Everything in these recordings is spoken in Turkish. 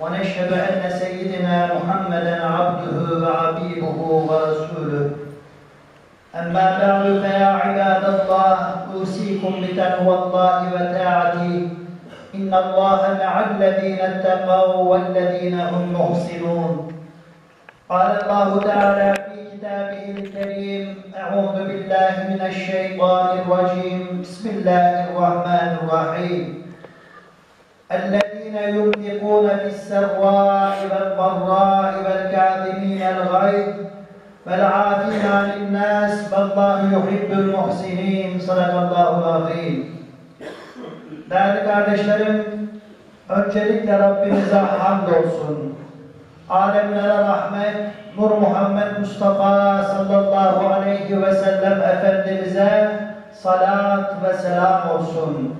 ونشهد أن سيدنا محمدا عبده وعبيده ورسوله. أما بعد فيا عباد الله أوصيكم بتقوى الله وطاعته. إن الله مع الذين اتقوا والذين هم محسنون. قال الله تعالى في كتابه الكريم أعوذ بالله من الشيطان الرجيم. بسم الله الرحمن الرحيم. الذين ينفقون في السراء والضراء والكاظمين الغيظ والعافين عن الناس والله يحب المحسنين صدق الله العظيم Değerli kardeşlerim, öncelikle Rabbimize hamdolsun. Alemlere rahmet, Nur Muhammed Mustafa sallallahu aleyhi ve sellem Efendimiz'e salat ve selam olsun.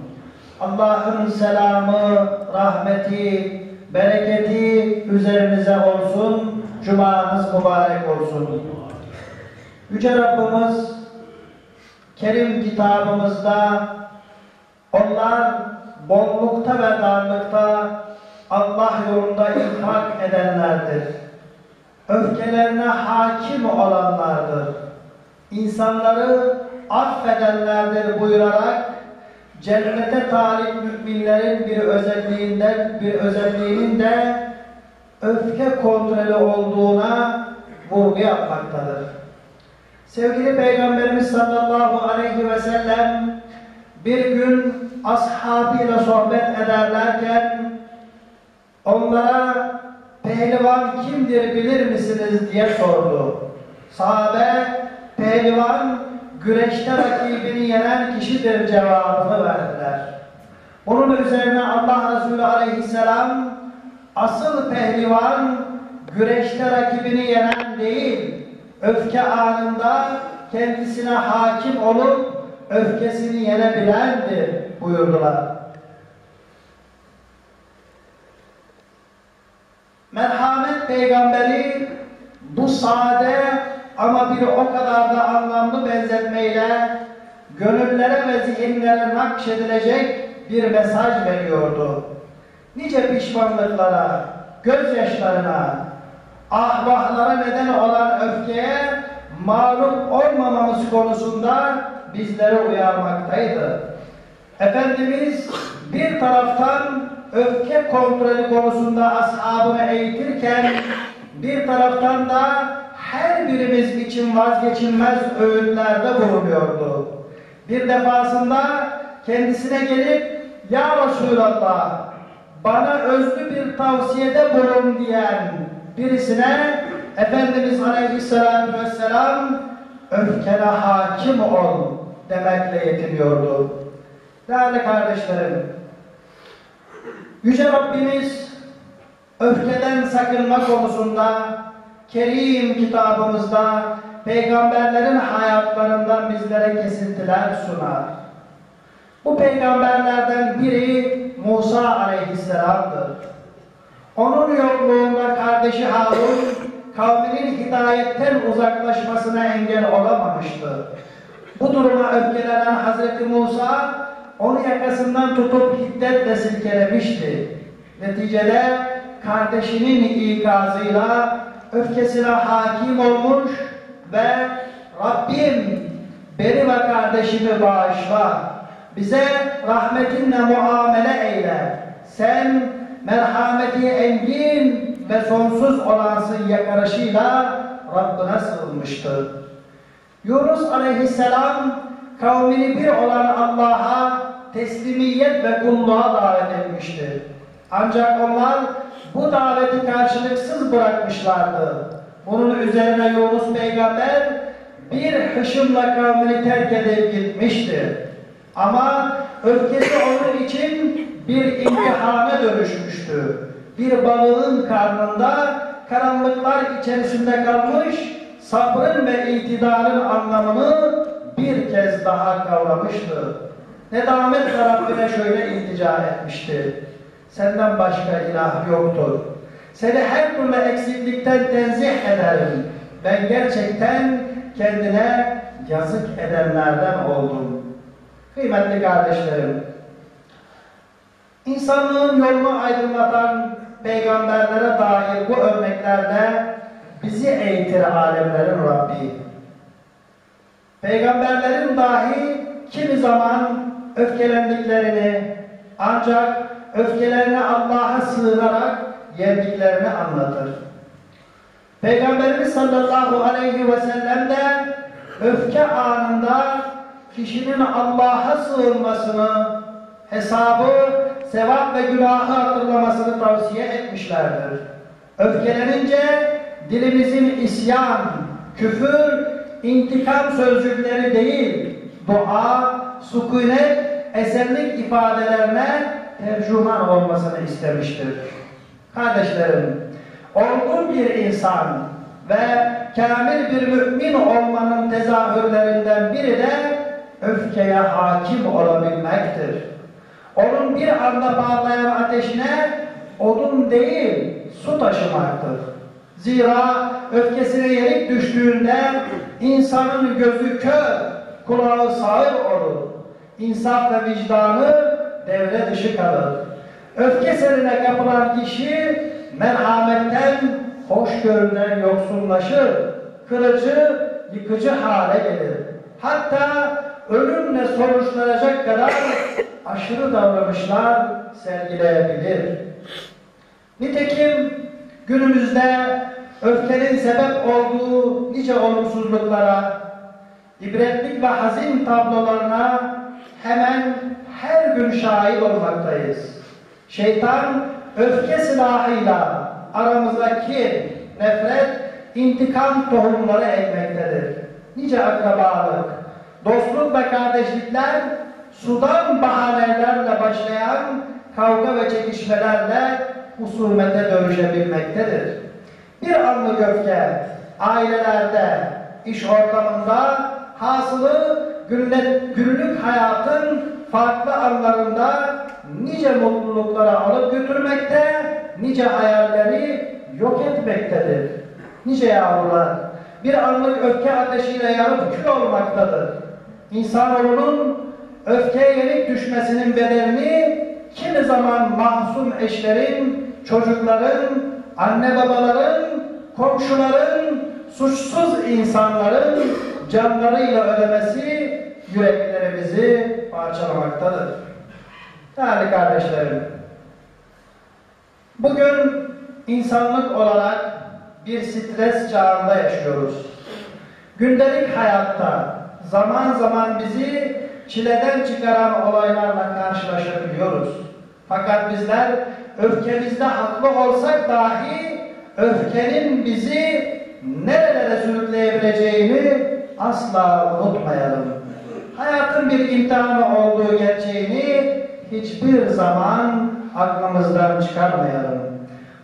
Allah'ın selamı, rahmeti, bereketi üzerinize olsun. Cumanız mübarek olsun. Yüce Rabbimiz Kerim kitabımızda onlar bollukta ve darlıkta Allah yolunda infak edenlerdir. Öfkelerine hakim olanlardır. İnsanları affedenlerdir buyurarak cennete talip müminlerin bir özelliğinden bir özelliğinin de öfke kontrolü olduğuna vurgu yapmaktadır. Sevgili Peygamberimiz sallallahu aleyhi ve sellem bir gün ashabıyla sohbet ederlerken onlara pehlivan kimdir bilir misiniz diye sordu. Sahabe pehlivan güreşte rakibini yenen kişidir cevabını verdiler. Bunun üzerine Allah Resulü aleyhisselam asıl pehlivan güreşte rakibini yenen değil, öfke anında kendisine hakim olup öfkesini yenebilendir buyurdular. Merhamet peygamberi bu sade ama bir o kadar da anlamlı benzetmeyle gönüllere ve zihinlere nakşedilecek bir mesaj veriyordu. Nice pişmanlıklara, gözyaşlarına, ahvahlara neden olan öfkeye mağlup olmamamız konusunda bizleri uyarmaktaydı. Efendimiz bir taraftan öfke kontrolü konusunda ashabını eğitirken bir taraftan da her birimiz için vazgeçilmez öğütlerde bulunuyordu. Bir defasında kendisine gelip Ya Resulallah bana özlü bir tavsiyede bulun diyen birisine Efendimiz Aleyhisselatü Vesselam öfkene hakim ol demekle yetiniyordu. Değerli kardeşlerim, Yüce Rabbimiz öfkeden sakınma konusunda Kerim kitabımızda peygamberlerin hayatlarından bizlere kesintiler sunar. Bu peygamberlerden biri Musa aleyhisselamdır. Onun yokluğunda kardeşi Harun kavminin hidayetten uzaklaşmasına engel olamamıştı. Bu duruma öfkelenen Hazreti Musa onu yakasından tutup hiddetle silkelemişti. Neticede kardeşinin ikazıyla öfkesine hakim olmuş ve Rabbim beni ve kardeşimi bağışla. Bize rahmetinle muamele eyle. Sen merhameti engin ve sonsuz olansın yakarışıyla Rabbine sığınmıştı. Yunus aleyhisselam kavmini bir olan Allah'a teslimiyet ve kulluğa davet etmişti. Ancak onlar bu daveti karşılıksız bırakmışlardı. Bunun üzerine Yunus peygamber bir hışımla kavmini terk edip gitmişti. Ama öfkesi onun için bir imtihana dönüşmüştü. Bir balığın karnında karanlıklar içerisinde kalmış, sabrın ve itidalın anlamını bir kez daha kavramıştı. Nedamet Rabbine şöyle iltica etmişti. Senden başka ilah yoktur. Seni her türlü eksiklikten tenzih ederim. Ben gerçekten kendine yazık edenlerden oldum. Kıymetli kardeşlerim, insanlığın yolunu aydınlatan peygamberlere dair bu örneklerde bizi eğitir alemlerin Rabbi. Peygamberlerin dahi kimi zaman öfkelendiklerini ancak öfkelerini Allah'a sığınarak yendiklerini anlatır. Peygamberimiz sallallahu aleyhi ve sellem de öfke anında kişinin Allah'a sığınmasını, hesabı, sevap ve günahı hatırlamasını tavsiye etmişlerdir. Öfkelenince dilimizin isyan, küfür, intikam sözcükleri değil, dua, sükunet, esenlik ifadelerine tercüman olmasını istemiştir. Kardeşlerim, olgun bir insan ve kamil bir mümin olmanın tezahürlerinden biri de öfkeye hakim olabilmektir. Onun bir anda bağlayan ateşine odun değil su taşımaktır. Zira öfkesine yenik düştüğünde insanın gözü kör, kulağı sağır olur. İnsaf ve vicdanı devre dışı kalır. Öfke serine kapılan kişi merhametten, hoşgörüden yoksunlaşır. Kırıcı, yıkıcı hale gelir. Hatta ölümle sonuçlanacak kadar aşırı davranışlar sergileyebilir. Nitekim günümüzde öfkenin sebep olduğu nice olumsuzluklara, ibretlik ve hazin tablolarına hemen her gün şahit olmaktayız. Şeytan öfke silahıyla aramızdaki nefret, intikam tohumları ekmektedir. Nice akrabalık, dostluk ve kardeşlikler sudan bahanelerle başlayan kavga ve çekişmelerle husumete dönüşebilmektedir. Bir anlık öfke ailelerde, iş ortamında hasılı günlük, hayatın farklı anlarında nice mutluluklara alıp götürmekte, nice hayalleri yok etmektedir. Nice yavrular bir anlık öfke ateşiyle yanıp kül olmaktadır. İnsanoğlunun öfkeye yenik düşmesinin bedelini kimi zaman mahzun eşlerin, çocukların, anne babaların, komşuların, suçsuz insanların canlarıyla ödemesi yüreklerimizi parçalamaktadır. Değerli kardeşlerim, bugün insanlık olarak bir stres çağında yaşıyoruz. Gündelik hayatta zaman zaman bizi çileden çıkaran olaylarla karşılaşabiliyoruz. Fakat bizler öfkemizde haklı olsak dahi öfkenin bizi nerelere sürükleyebileceğini asla unutmayalım. Hayatın bir imtihanı olduğu gerçeğini hiçbir zaman aklımızdan çıkarmayalım.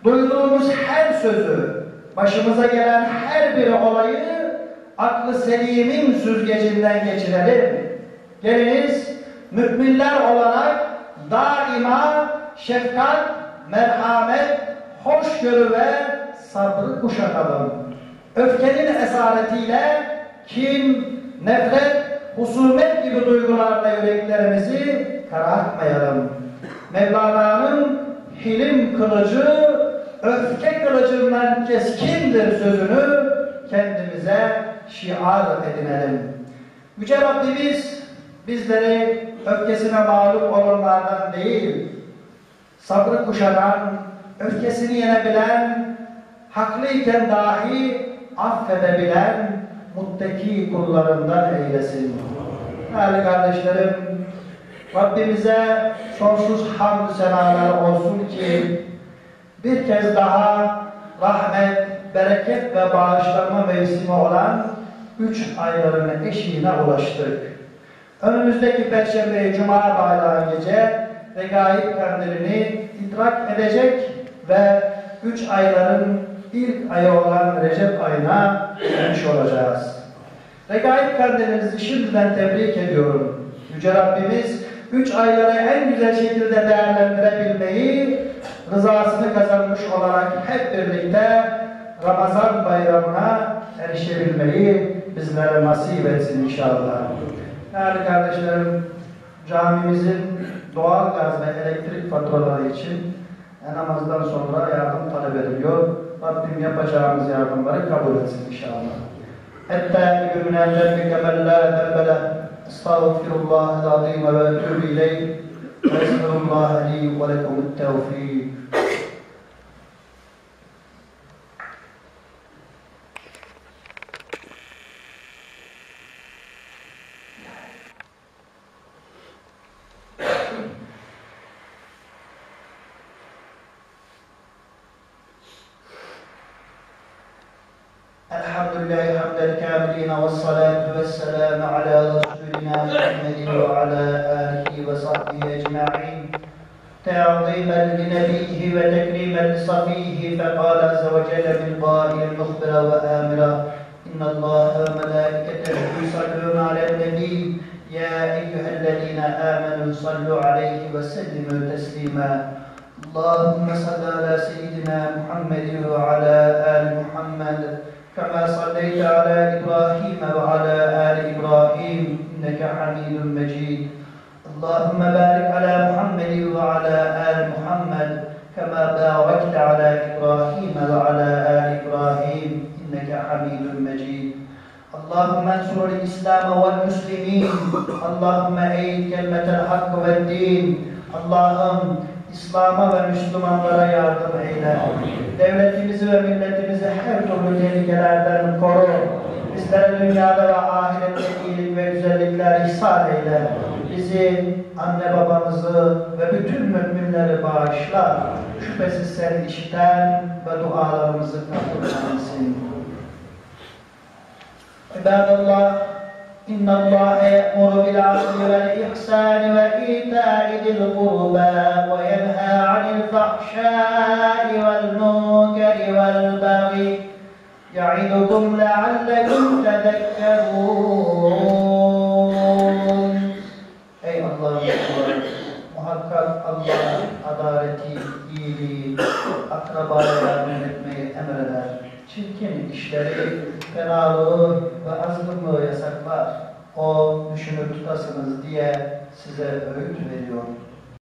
Duyduğumuz her sözü, başımıza gelen her bir olayı aklı selimin süzgecinden geçirelim. Geliniz müminler olarak daima şefkat, merhamet, hoşgörü ve sabrı kuşatalım. Öfkenin esaretiyle kim, nefret, husumet gibi duygularla yüreklerimizi karartmayalım. Mevlana'nın hilim kılıcı, öfke kılıcından keskindir sözünü kendimize şiar edinelim. Yüce Rabbimiz bizleri öfkesine mağlup olanlardan değil, sabrı kuşatan, öfkesini yenebilen, haklıyken dahi affedebilen muttaki kullarından eylesin. Değerli kardeşlerim, Rabbimize sonsuz hamd senalar olsun ki bir kez daha rahmet, bereket ve bağışlanma mevsimi olan üç ayların eşiğine ulaştık. Önümüzdeki Perşembe Cuma bayrağı gece Regaib kandilini idrak edecek ve üç ayların ilk ayı olan Recep ayına girmiş olacağız. Regaib kandilinizi şimdiden tebrik ediyorum. Yüce Rabbimiz üç ayları en güzel şekilde değerlendirebilmeyi, rızasını kazanmış olarak hep birlikte Ramazan bayramına erişebilmeyi bizlere nasip etsin inşallah. Değerli kardeşlerim, camimizin doğal gaz ve elektrik faturaları için namazdan sonra yardım talep ediliyor. Rabbim yapacağımız yardımları kabul etsin inşallah. التائب من الذنب كمن لا ذنب له استغفر الله العظيم واتوب اليه واسال الله لي ولكم التوفيق لله حمد الكاملين والصلاة والسلام على رسولنا محمد وعلى آله وصحبه أجمعين. تعظيما لنبيه وتكريما لصفيه فقال عز وجل بالقائل مخبرا وآمرا إن الله وملائكته يصلون على النبي. يا أيها الذين آمنوا صلوا عليه وسلموا تسليما. اللهم صل على سيدنا محمد وعلى آل محمد. كما صليت على إبراهيم وعلى آل إبراهيم إنك حميد مجيد. اللهم بارك على محمد وعلى آل محمد كما باركت على إبراهيم وعلى آل إبراهيم إنك حميد مجيد. اللهم انصر الإسلام والمسلمين. اللهم أيد كلمة الحق والدين. اللهم İslam'a ve Müslümanlara yardım eyle. Devletimizi ve milletimizi her türlü tehlikelerden koru. Bizlere dünyada ve ahirette iyilik ve güzellikler ihsan eyle. Bizi, anne babamızı ve bütün müminleri bağışla. Şüphesiz sen işiten ve dualarımızı kabul etsin. İbadallah, إن الله يأمر بالعدل والإحسان وإيتاء ذي القربى وينهى عن الفحشاء والمنكر والبغي يعدكم لعلكم تذكرون. أي الله أكبر. محقق الله أدارتي إيلي أقرب على من أمرنا. Çirkin işleri, fenalığı, ve azgınlığı yasaklar. O düşünür tutasınız diye size öğüt veriyor.